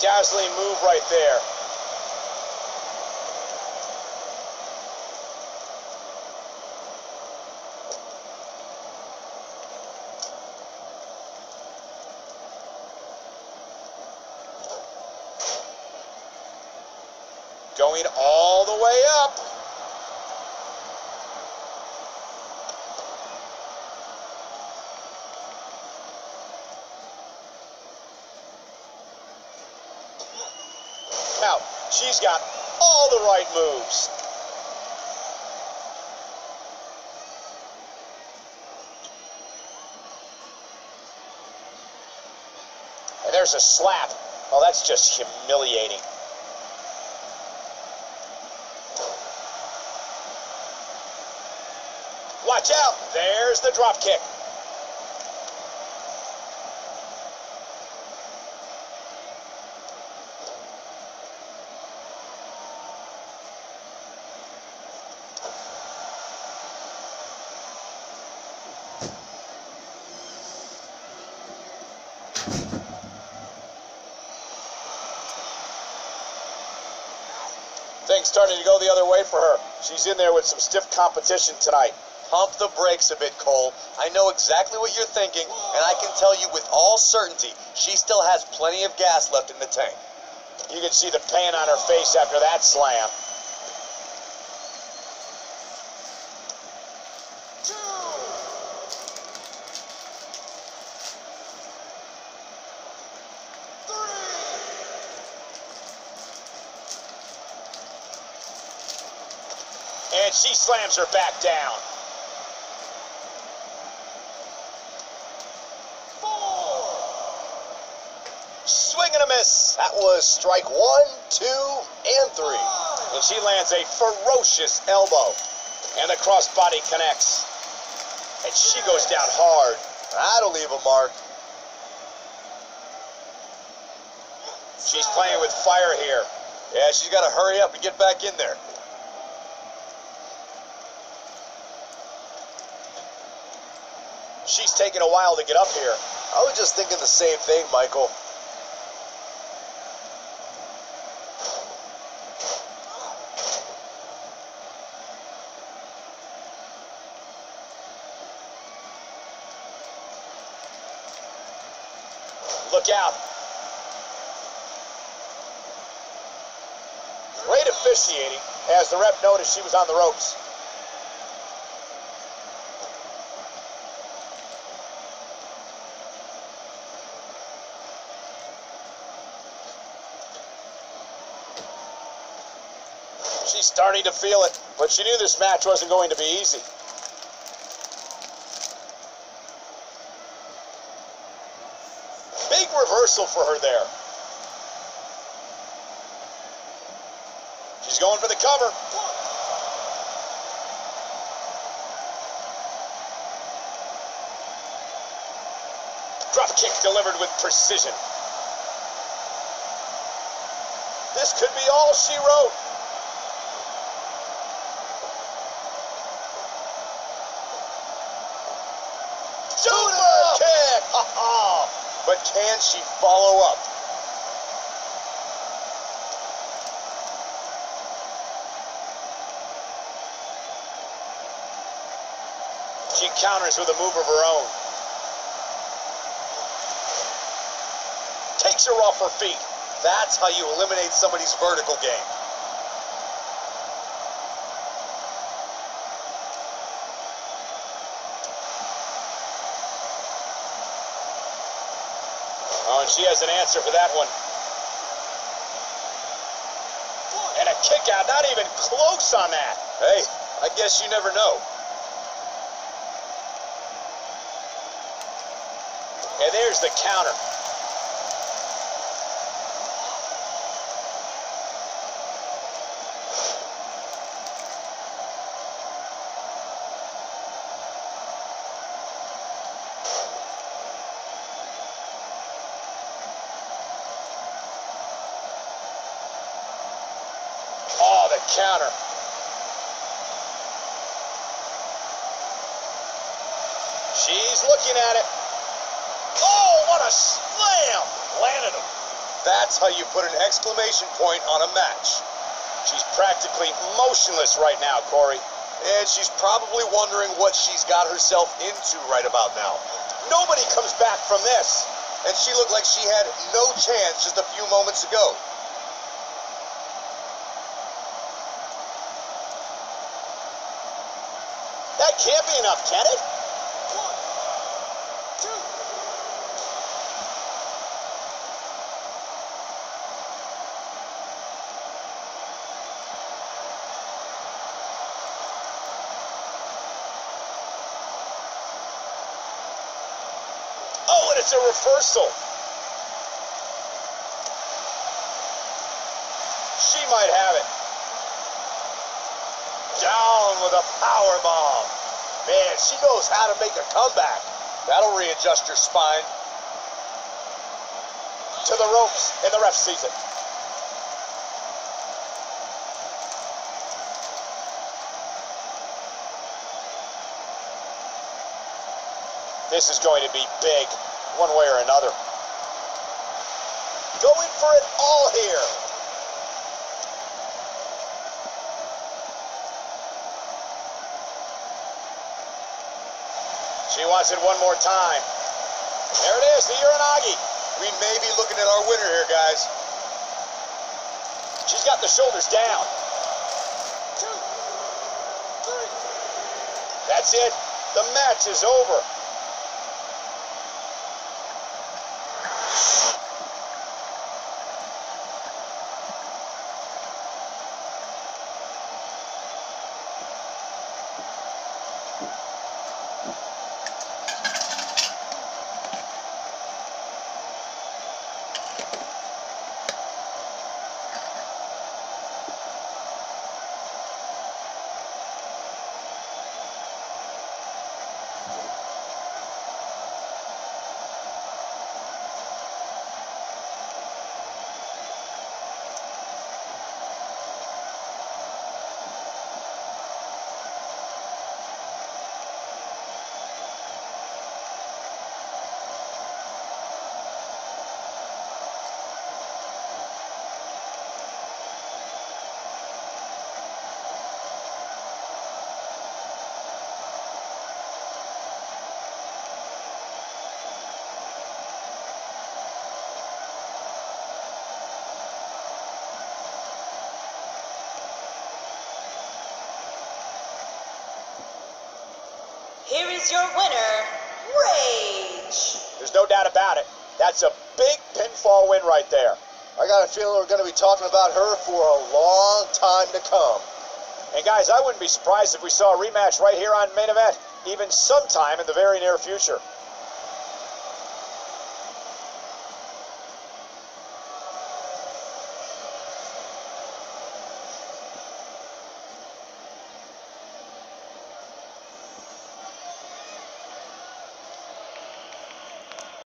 Dazzling move right there. Going all the way up. Now, she's got all the right moves. And there's a slap. Oh, that's just humiliating. Watch out. There's the drop kick. Starting to go the other way for her. She's in there with some stiff competition tonight. Pump the brakes a bit, Cole. I know exactly what you're thinking, and I can tell you with all certainty she still has plenty of gas left in the tank. You can see the pain on her face after that slam. And she slams her back down. Swing and a miss. That was strike one, two, and three. And she lands a ferocious elbow. And the crossbody connects. And she goes down hard. That'll leave a mark. She's playing with fire here. Yeah, she's got to hurry up and get back in there. She's taking a while to get up here. I was just thinking the same thing, Michael. Look out. Great officiating as the rep noticed she was on the ropes. She's starting to feel it, but she knew this match wasn't going to be easy. Big reversal for her there. She's going for the cover. Drop kick delivered with precision. This could be all she wrote. But can she follow up? She counters with a move of her own. Takes her off her feet. That's how you eliminate somebody's vertical game. Oh, and she has an answer for that one. And a kick out, not even close on that. Hey, I guess you never know. And there's the counter. Oh, the counter. She's looking at it. Oh, what a slam! Landed him. That's how you put an exclamation point on a match. She's practically motionless right now, Corey. And she's probably wondering what she's got herself into right about now. Nobody comes back from this. And she looked like she had no chance just a few moments ago. That can't be enough, can it? Oh, and it's a reversal. She might have it. Down with a power bomb. Man, she knows how to make a comeback. That'll readjust your spine. To the ropes, and the ref sees it. This is going to be big, one way or another. Going for it all here. She wants it one more time. There it is, the Uranage. We may be looking at our winner here, guys. She's got the shoulders down. Two, three. That's it. The match is over. Here is your winner, Rage. There's no doubt about it. That's a big pinfall win right there. I got a feeling we're going to be talking about her for a long time to come. And guys, I wouldn't be surprised if we saw a rematch right here on main event, even sometime in the very near future.